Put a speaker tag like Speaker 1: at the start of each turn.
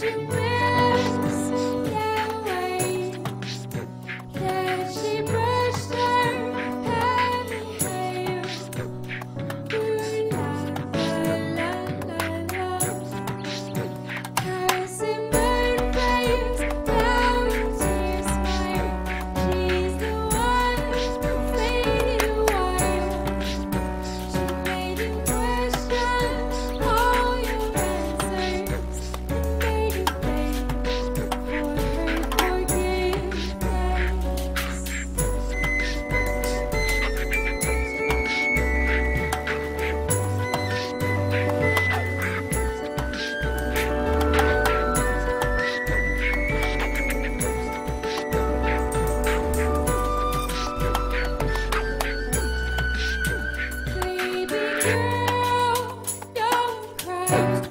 Speaker 1: should toast.